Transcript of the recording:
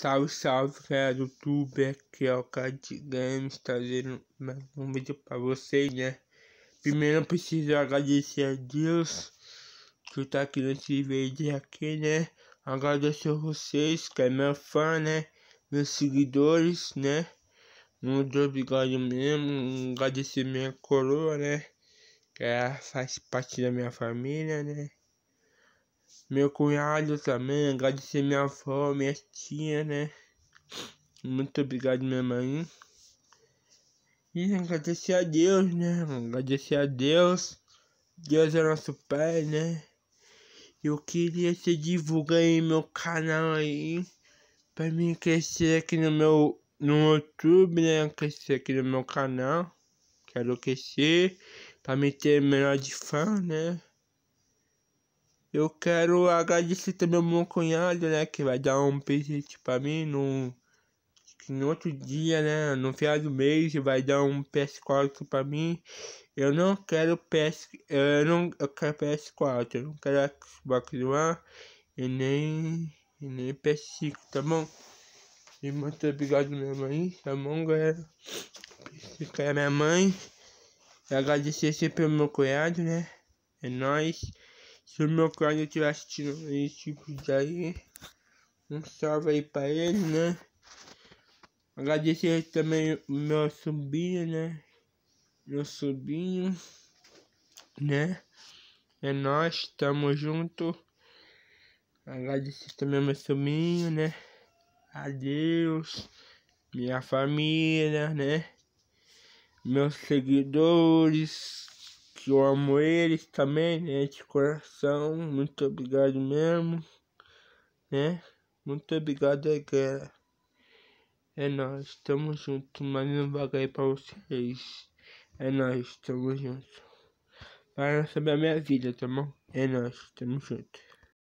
Salve, salve, galera do YouTube, aqui é o Card Games, trazendo mais um vídeo pra vocês, né? Primeiro eu preciso agradecer a Deus que tá aqui nesse vídeo aqui, né? Agradecer a vocês, que é meu fã, né? Meus seguidores, né? Muito obrigado mesmo, agradecer minha coroa, né? Que é, faz parte da minha família, né? Meu cunhado também, agradecer minha avó, minha tia, né? Muito obrigado, minha mãe. E agradecer a Deus, né? Agradecer a Deus. Deus é nosso Pai, né? Eu queria que divulgar aí meu canal aí. Pra mim crescer aqui no meu no YouTube, né? Crescer aqui no meu canal. Quero crescer. Pra me ter melhor de fã, né? Eu quero agradecer também ao meu cunhado, né? Que vai dar um presente pra mim no, no outro dia, né? No final do mês vai dar um PS4 pra mim. Eu não quero PS. Eu não eu quero PS4. Eu não quero Xbox One e nem, e nem PS5, tá bom? E muito obrigado minha mãe, tá bom galera? Esse é minha mãe. E agradecer sempre ao meu cunhado, né? É nóis. Se o meu cunhado estiver assistindo esse vídeo aí, um salve aí pra ele, né? Agradecer também o meu sobrinho, né? Meu sobrinho, né? É nós, tamo junto. Agradecer também meu sobrinho, né? Adeus, minha família, né? Meus seguidores, que eu amo eles também, né? De coração. Muito obrigado mesmo, né? Muito obrigado, galera. É nóis, tamo junto. Mais um vaga aí pra vocês. É nóis, tamo junto. Para saber a minha vida, tá bom? É nóis, tamo junto.